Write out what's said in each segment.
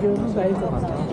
就是白色。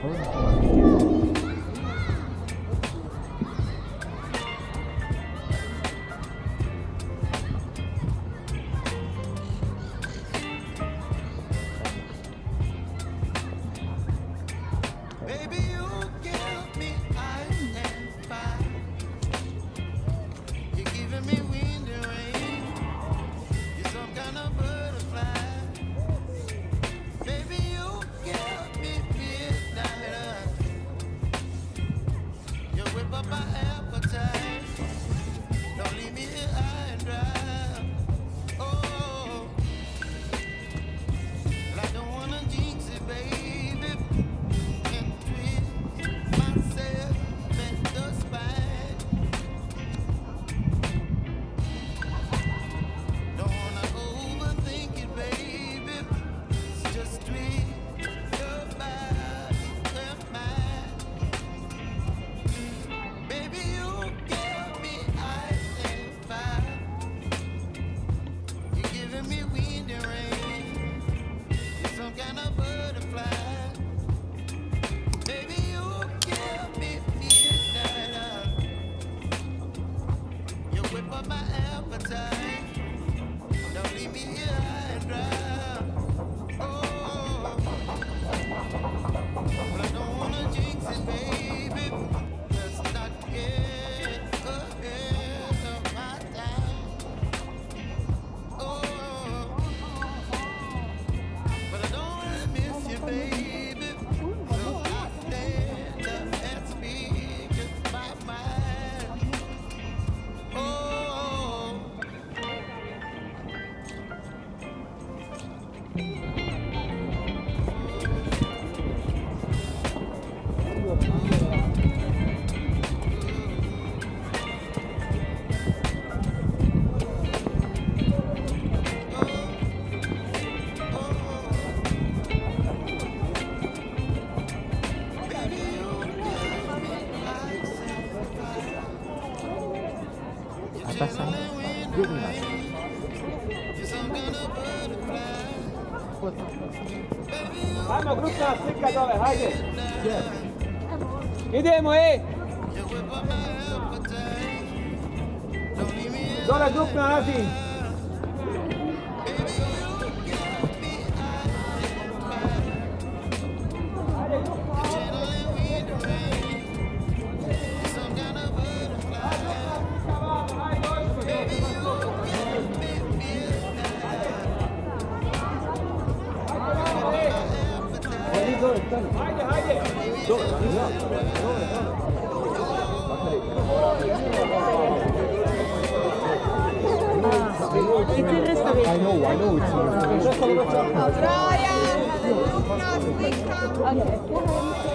거의다좋 written by Vamos, grupo na cinca, dole, hajde! Idemo, ej! know, I know it's. Brian, okay.